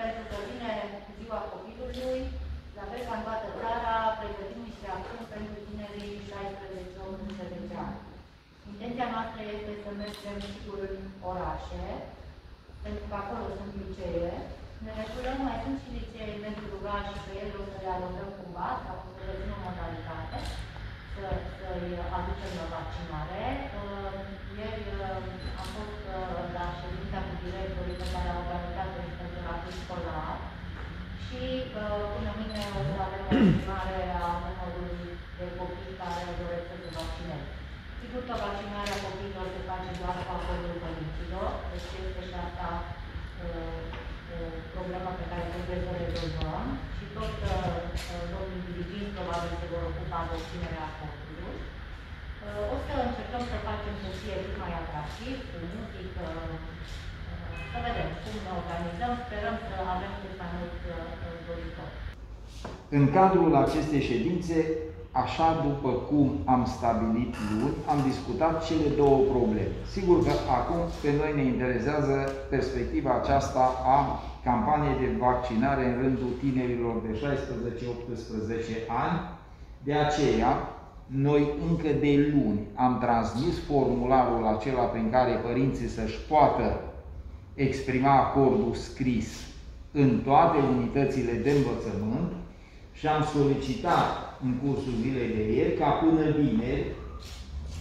Pentru că vine ziua copilului, la fel ca în toată țara, pregătim niște acțiuni pentru tinerii 16-18 ani. Intenția noastră este să mergem sigur în orașe, pentru că acolo sunt licee. Ne returăm, mai sunt și licee pentru rugari și pe ele o să le alocăm cumva, sau o să găsim o modalitate să, să-i aducem la vaccinare. Uh, ieri uh, am fost uh, la ședința cu directorii pe care a organizat inspectoratul școlar și până mâine o să avem o estimare a numărului de copii care doresc să se vaccineze. Sigur că vaccinarea copiilor se face doar cu acordul părinților, deci este și asta problema pe care trebuie să o rezolvăm și tot domnul dirigent probabil se vor ocupa de obținerea acordului. O să încercăm să facem să fie cât mai atractiv, cu muzică, să vedem cum ne organizăm, sperăm să avem cât mai mult doritori. În cadrul acestei ședințe așa după cum am stabilit luni, am discutat cele două probleme. Sigur că acum pe noi ne interesează perspectiva aceasta a campaniei de vaccinare în rândul tinerilor de 16-18 ani. De aceea, noi încă de luni am transmis formularul acela prin care părinții să-și poată exprima acordul scris în toate unitățile de învățământ și am solicitat în cursul zilei de ieri ca până vineri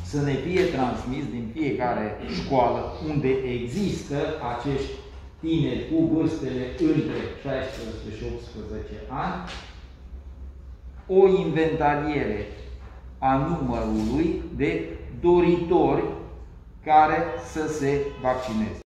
să ne fie transmis din fiecare școală unde există acești tineri cu vârstele între 16 și 18 ani o inventariere a numărului de doritori care să se vaccineze.